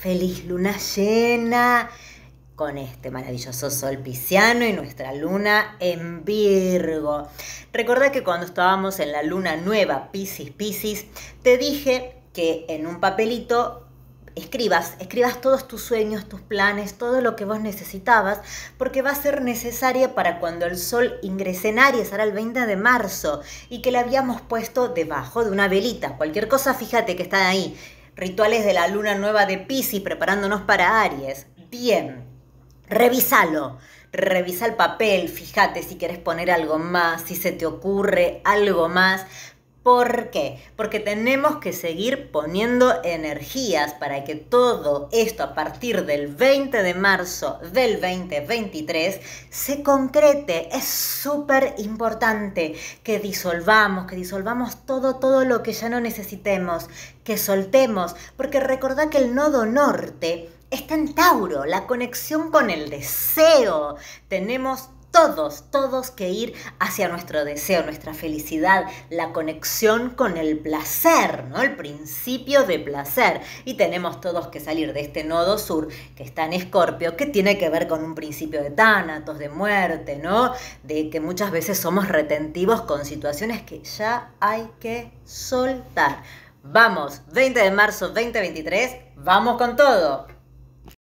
Feliz luna llena con este maravilloso sol pisciano y nuestra luna en Virgo. Recordá que cuando estábamos en la luna nueva Piscis Piscis, te dije que en un papelito escribas, escribas todos tus sueños, tus planes, todo lo que vos necesitabas, porque va a ser necesaria para cuando el sol ingrese en Aries, ahora el 20 de marzo, y que la habíamos puesto debajo de una velita. Cualquier cosa, fíjate que están ahí. Rituales de la luna nueva de Pisces preparándonos para Aries. Bien, revísalo. Revisa el papel, fíjate si quieres poner algo más, si se te ocurre algo más, ¿Por qué? Porque tenemos que seguir poniendo energías para que todo esto a partir del 20 de marzo del 2023 se concrete. Es súper importante que disolvamos, que disolvamos todo, todo lo que ya no necesitemos, que soltemos, porque recordad que el nodo norte está en Tauro, la conexión con el deseo. Tenemos todos, todos que ir hacia nuestro deseo, nuestra felicidad, la conexión con el placer, ¿no? El principio de placer. Y tenemos todos que salir de este nodo sur que está en Escorpio, que tiene que ver con un principio de tánatos, de muerte, ¿no? De que muchas veces somos retentivos con situaciones que ya hay que soltar. Vamos, 20 de marzo 2023, vamos con todo.